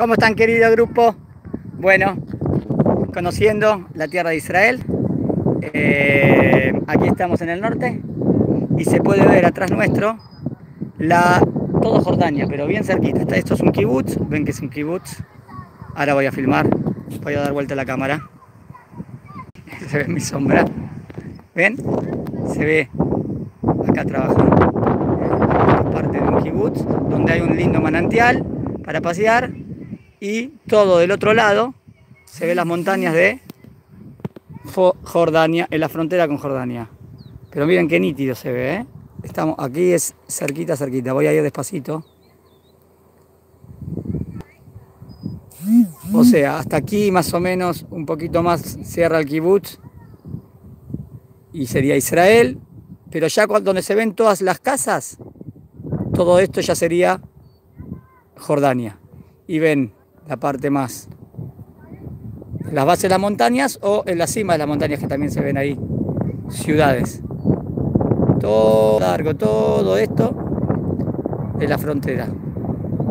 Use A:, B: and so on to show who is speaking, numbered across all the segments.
A: ¿Cómo están querido grupo? Bueno, conociendo la tierra de Israel. Eh, aquí estamos en el norte y se puede ver atrás nuestro la todo Jordania, pero bien cerquita. Esto es un kibutz, ven que es un kibutz. Ahora voy a filmar, voy a dar vuelta a la cámara. Se ve mi sombra. ¿Ven? Se ve acá trabajando. parte de un kibutz donde hay un lindo manantial para pasear y todo del otro lado se ve las montañas de Jordania, en la frontera con Jordania. Pero miren qué nítido se ve, ¿eh? Estamos, aquí es cerquita, cerquita. Voy a ir despacito. O sea, hasta aquí más o menos, un poquito más cierra el kibutz. Y sería Israel. Pero ya donde se ven todas las casas, todo esto ya sería Jordania. Y ven la parte más, las bases de las montañas o en la cima de las montañas que también se ven ahí, ciudades. Todo largo, todo esto es la frontera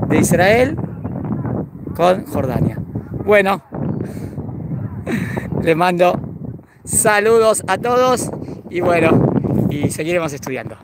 A: de Israel con Jordania. Bueno, les mando saludos a todos y bueno, y seguiremos estudiando.